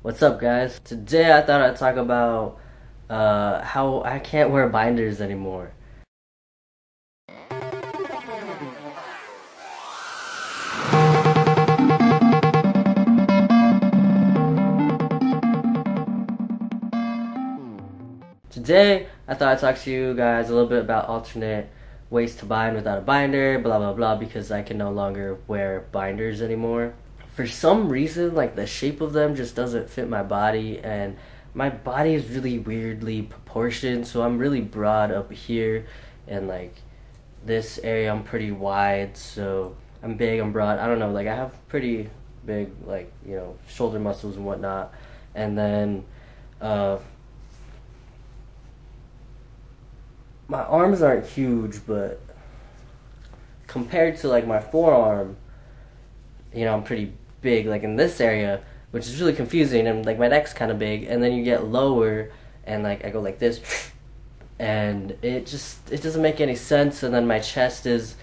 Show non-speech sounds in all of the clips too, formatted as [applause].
What's up, guys? Today I thought I'd talk about uh, how I can't wear binders anymore. Today I thought I'd talk to you guys a little bit about alternate ways to bind without a binder, blah blah blah, because I can no longer wear binders anymore for some reason like the shape of them just doesn't fit my body and my body is really weirdly proportioned so i'm really broad up here and like this area i'm pretty wide so i'm big i'm broad i don't know like i have pretty big like you know shoulder muscles and whatnot and then uh my arms aren't huge but compared to like my forearm you know i'm pretty big, like in this area, which is really confusing. And like my neck's kind of big, and then you get lower, and like I go like this, and it just it doesn't make any sense. And then my chest is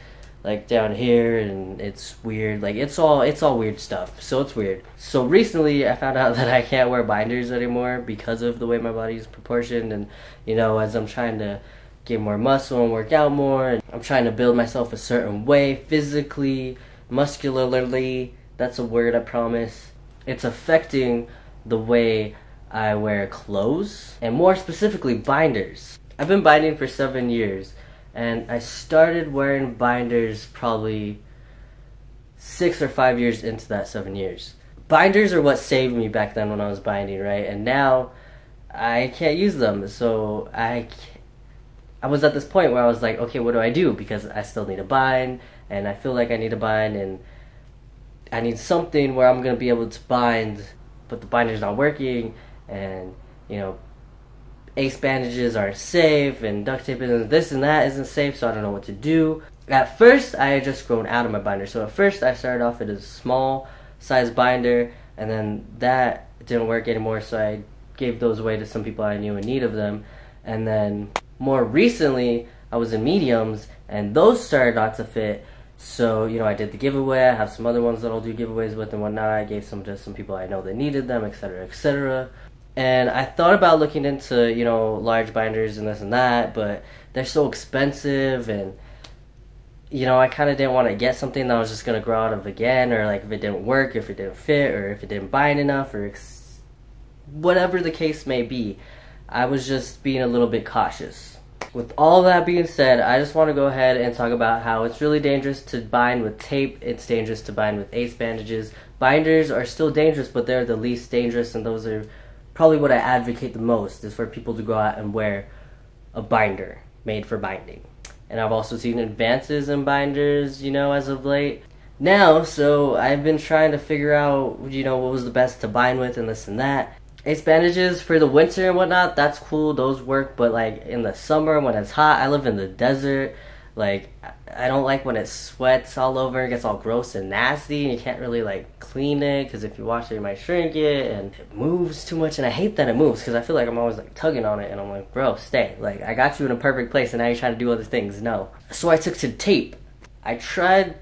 like down here and it's weird like it's all it's all weird stuff so it's weird so recently i found out [laughs] that i can't wear binders anymore because of the way my body is proportioned and you know as i'm trying to get more muscle and work out more and i'm trying to build myself a certain way physically muscularly that's a word, I promise. It's affecting the way I wear clothes, and more specifically, binders. I've been binding for seven years, and I started wearing binders probably six or five years into that seven years. Binders are what saved me back then when I was binding, right? And now I can't use them, so I I was at this point where I was like, okay, what do I do? Because I still need a bind, and I feel like I need a bind, and I need something where I'm gonna be able to bind, but the binder's not working, and you know, ace bandages aren't safe, and duct tape and this and that isn't safe, so I don't know what to do. At first, I had just grown out of my binder, so at first I started off with a small size binder, and then that didn't work anymore, so I gave those away to some people I knew in need of them, and then more recently, I was in mediums, and those started not to fit, so, you know, I did the giveaway. I have some other ones that I'll do giveaways with and whatnot. I gave some to some people I know that needed them, etc., etc. And I thought about looking into, you know, large binders and this and that, but they're so expensive and you know, I kind of didn't want to get something that I was just going to grow out of again, or like if it didn't work, if it didn't fit, or if it didn't bind enough, or whatever the case may be. I was just being a little bit cautious. With all that being said, I just want to go ahead and talk about how it's really dangerous to bind with tape. It's dangerous to bind with ace bandages. Binders are still dangerous, but they're the least dangerous, and those are probably what I advocate the most is for people to go out and wear a binder made for binding. And I've also seen advances in binders, you know, as of late. Now, so I've been trying to figure out, you know, what was the best to bind with and this and that ace bandages for the winter and whatnot, that's cool. Those work. But like in the summer when it's hot, I live in the desert. Like I don't like when it sweats all over and gets all gross and nasty, and you can't really like clean it because if you wash it, you might shrink it, and it moves too much. And I hate that it moves because I feel like I'm always like tugging on it, and I'm like, bro, stay. Like I got you in a perfect place, and now you're trying to do other things. No. So I took to tape. I tried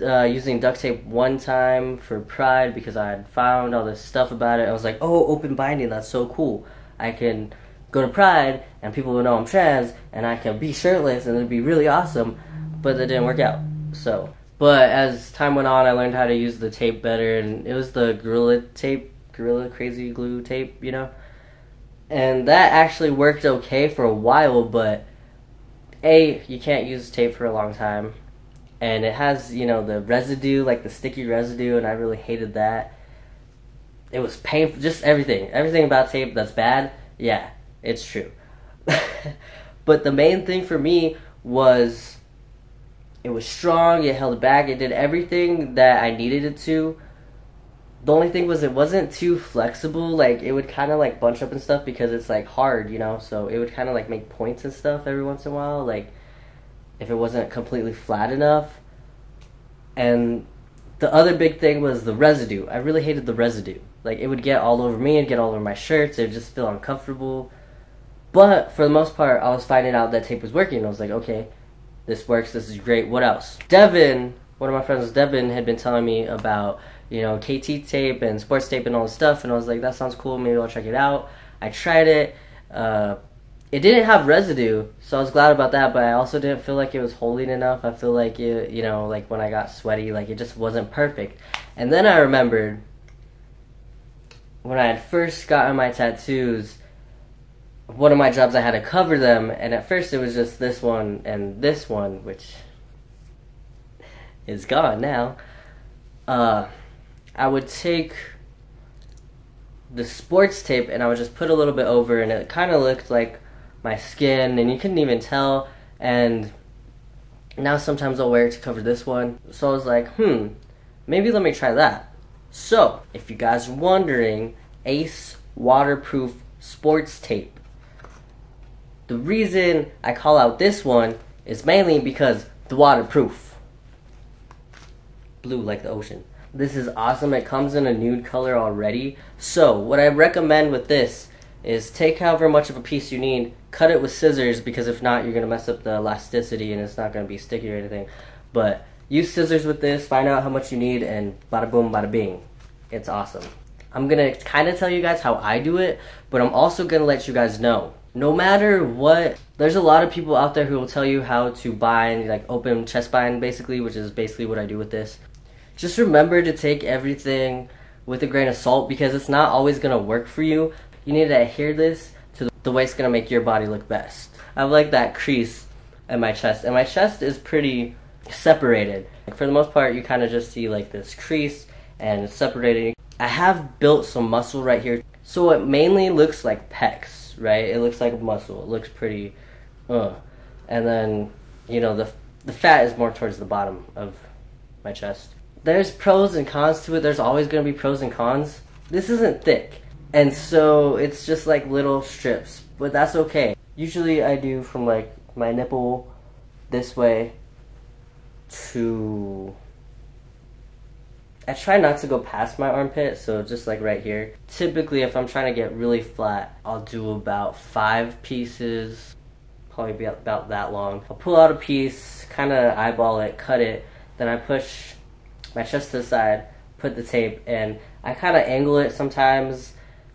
uh, using duct tape one time for Pride because I had found all this stuff about it. I was like, oh, open binding, that's so cool. I can go to Pride and people will know I'm trans and I can be shirtless and it'd be really awesome. But that didn't work out. So, but as time went on, I learned how to use the tape better, and it was the Gorilla tape, Gorilla Crazy Glue tape, you know. And that actually worked okay for a while, but a you can't use tape for a long time and it has you know the residue like the sticky residue and i really hated that. It was painful just everything. Everything about tape that's bad yeah it's true. [laughs] But the main thing for me was it was strong it held back it did everything that i needed it to. The only thing was it wasn't too flexible like it would kind of like bunch up and stuff because it's like hard you know? So it would kind of like make points and stuff every once in a while like if it wasn't completely flat enough. And the other big thing was the residue. I really hated the residue. Like it would get all over me and get all over my shirts. It would just feel uncomfortable. But for the most part, I was finding out that tape was working. I was like, okay, this works. This is great. What else? Devin, one of my friends, Devin, had been telling me about you know, KT tape and sports tape and all this stuff. And I was like, that sounds cool. Maybe I'll check it out. I tried it. Uh, it didn't have residue, so I was glad about that. But I also didn't feel like it was holding enough. I feel like it, you know, like when I got sweaty, like it just wasn't perfect. And then I remembered when I had first gotten my tattoos, one of my jobs I had to cover them, and at first it was just this one and this one, which is gone now. Uh, I would take the sports tape and I would just put a little bit over, and it kind of looked like my skin, and you couldn't even tell. And now sometimes I'll wear it to cover this one. So I was like, hmm, maybe let me try that. So, if you guys are wondering, Ace Waterproof Sports Tape. The reason I call out this one is mainly because the waterproof. Blue like the ocean. This is awesome. It comes in a nude color already. So, what I recommend with this is take however much of a piece you need, cut it with scissors because if not, you're going to mess up the elasticity and it's not going to be sticky or anything. But use scissors with this, find out how much you need, and bada boom, bada bing. It's awesome. I'm going to kind of tell you guys how I do it, but I'm also going to let you guys know. No matter what, there's a lot of people out there who will tell you how to bind, like open chest bind basically, which is basically what I do with this just remember to take everything with a grain of salt because it's not always going to work for you. You need to adhere this to the way it's to make your body look best. I like that crease in my chest, and my chest is pretty separated. For the most part, you kind of just see like this crease and it's separated. I have built some muscle right here, so it mainly looks like pecs, right? It looks like muscle. It looks pretty, uh. And then, you know, the the fat is more towards the bottom of my chest there's pros and cons to it. There's always to be pros and cons. This isn't thick. And so it's just like little strips, but that's okay. Usually I do from like my nipple this way to I try not to go past my armpit, so just like right here. Typically, if I'm trying to get really flat, I'll do about five pieces, probably be about that long. I'll pull out a piece, kind of eyeball it, cut it, then I push my chest to the side, put the tape, and I kind of angle it sometimes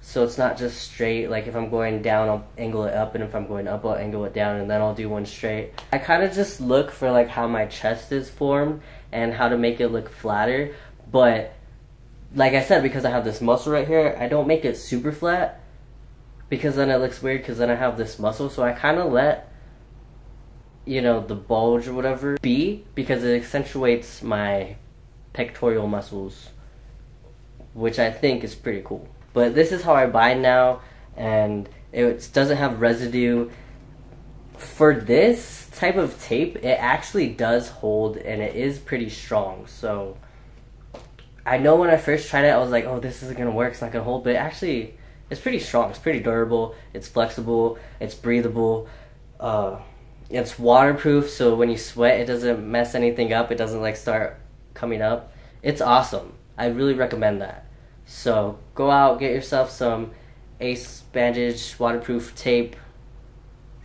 so it's not just straight. Like if I'm going down, I'll angle it up, and if I'm going up, I'll angle it down, and then I'll do one straight. I kind of just look for like how my chest is formed and how to make it look flatter, but like I said, because I have this muscle right here, I don't make it super flat because then it looks weird because then I have this muscle, so I kind of let you know the bulge or whatever be because it accentuates my pectoral muscles, which I think is pretty cool. But this is how I buy now, and it doesn't have residue. For this type of tape, it actually does hold, and it is pretty strong. So I know when I first tried it, I was like, "Oh, this isn't gonna work. It's not gonna hold." But actually, it's pretty strong. It's pretty durable. It's flexible. It's breathable. Uh, it's waterproof, so when you sweat, it doesn't mess anything up. It doesn't like start coming up. It's awesome. I really recommend that. So go out, get yourself some Ace Bandage waterproof tape.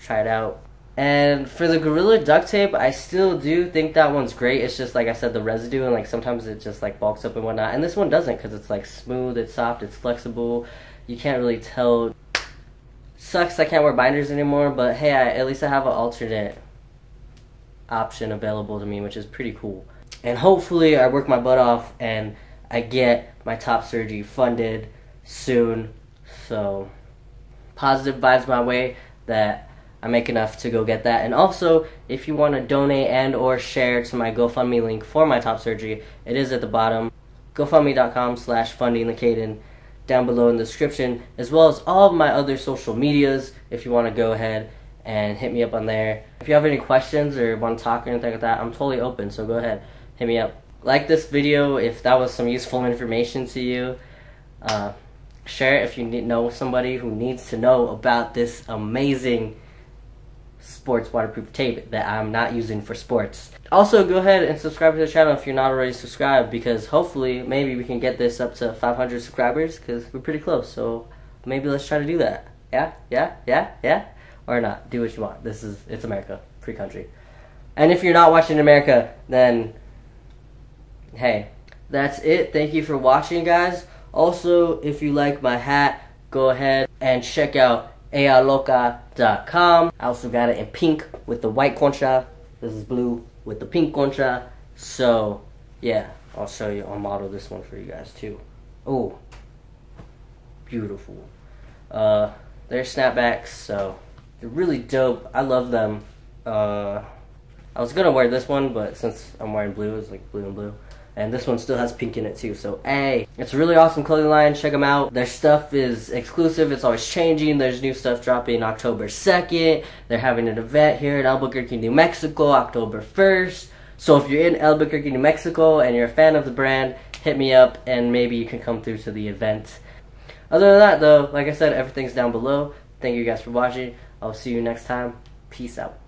Try it out. And for the Gorilla duct tape, I still do think that one's great. It's just like I said, the residue and like sometimes it just like bulks up and whatnot. And this one doesn't because it's like smooth, it's soft, it's flexible. You can't really tell. Sucks I can't wear binders anymore, but hey, I, at least I have an alternate option available to me, which is pretty cool and hopefully I work my butt off and I get my top surgery funded soon. So positive vibes my way that I make enough to go get that. And also, if you want to donate and or share to my GoFundMe link for my top surgery, it is at the bottom. GoFundMe.com slash funding the Kaden down below in the description, as well as all of my other social medias if you want to go ahead and hit me up on there. If you have any questions or want to talk or anything like that, I'm totally open, so go ahead hit me up. Like this video if that was some useful information to you. Uh, share it if you need, know somebody who needs to know about this amazing sports waterproof tape that I'm not using for sports. Also, go ahead and subscribe to the channel if you're not already subscribed because hopefully maybe we can get this up to 500 subscribers because we're pretty close. So maybe let's try to do that. Yeah, yeah, yeah, yeah, or not. Do what you want. This is it's America, free country. And if you're not watching America, then hey, that's it. Thank you for watching, guys. Also, if you like my hat, go ahead and check out ellaloca.com. I also got it in pink with the white concha. This is blue with the pink concha. So, yeah, I'll show you. I'll model this one for you guys too. Oh, beautiful. Uh, they're snapbacks, so they're really dope. I love them. Uh, I was gonna wear this one, but since I'm wearing blue, it's like blue and blue. And this one still has pink in it too, so A. It's a really awesome clothing line, check them out. Their stuff is exclusive, it's always changing. There's new stuff dropping October 2nd. They're having an event here in Albuquerque, New Mexico, October 1st. So if you're in Albuquerque, New Mexico, and you're a fan of the brand, hit me up and maybe you can come through to the event. Other than that though, like I said, everything's down below. Thank you guys for watching. I'll see you next time. Peace out.